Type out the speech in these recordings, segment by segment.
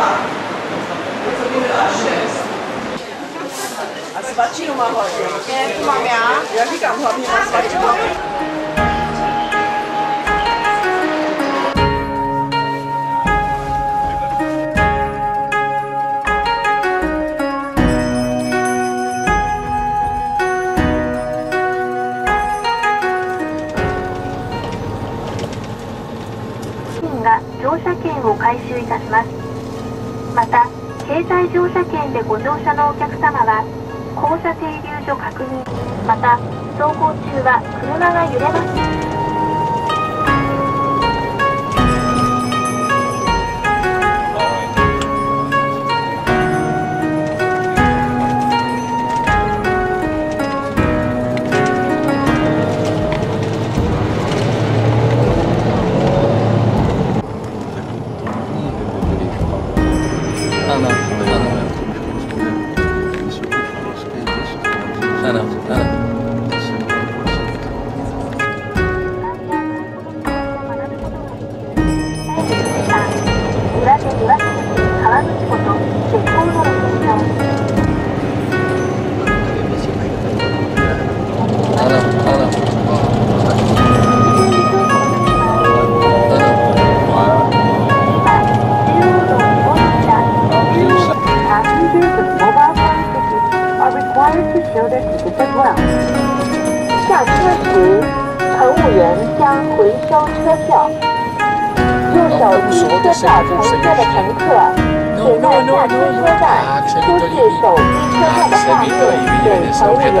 付近が乗車券を回収いたします。また携帯乗車券でご乗車のお客様は降車停留所確認また走行中は車が揺れます。川口湖と絶好の路線上あの、あの、下车时，乘务员将回收车票。右手提车票乘车的乘客， 请在下车车站出示手机车票的画面给乘务员。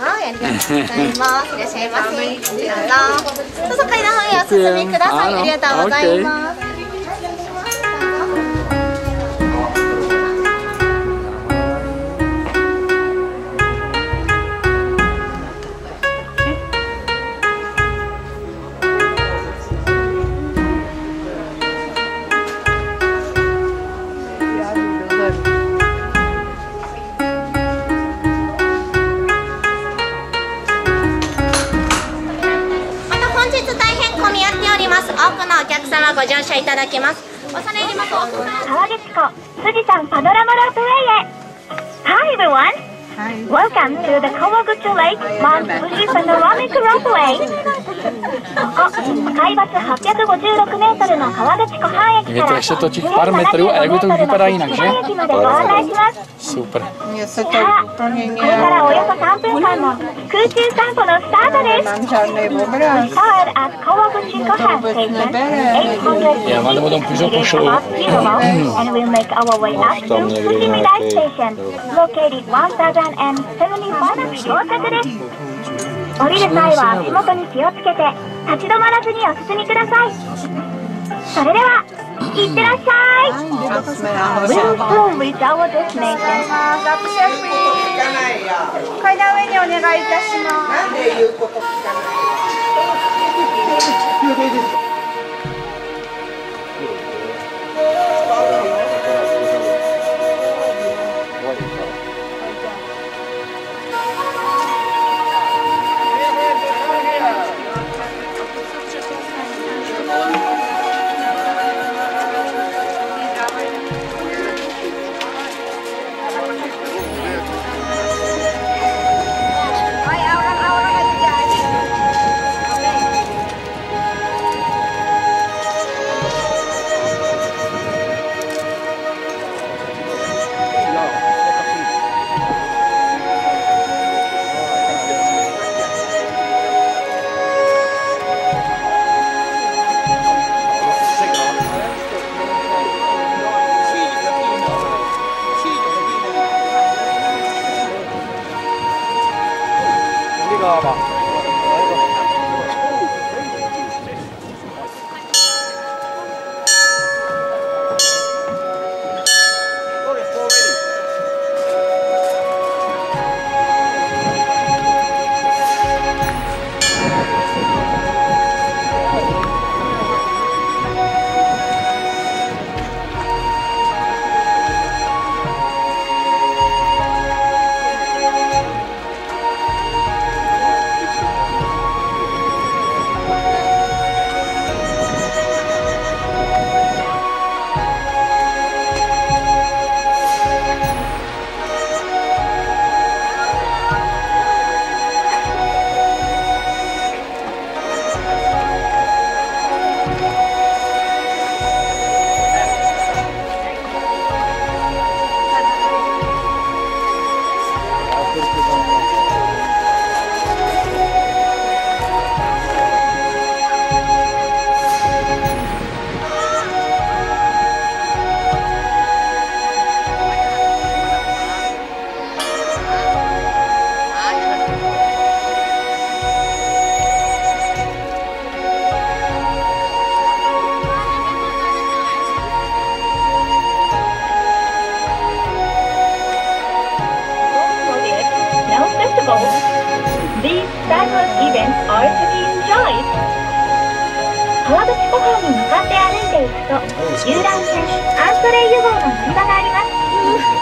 はい、ありがとうございます。いらっしゃいませ。どうぞ。階段の方へお進みください。ありがとうございます。ます。多くのお客様ご乗車いただけます。恐れ入ります。川口湖富士山パノラマロープウェイへ Hi everyone! Welcome to the Kawaguchi Lake Mount Fuji Panoramic Roadway あ、海抜856メートルの川口湖畔駅 Je か to ら ještě točit pár metrů a jak by to vypadá jinak, že? Super. さあ、これからおよそ3分間の空中散歩のスタートです。We start at Kawaguchi Kohan Station, 800 Já vám nebo tam půjdu pošlu. to Fujimidai Station, located 1075到着です。降りる際は足元に気をつけて立ち止まらずにお進みください。それでは、いってらっしゃい。Will soon reach our destination 階段上にお願いいたします知道吧。と遊覧船アントレイユ号の乗り場があります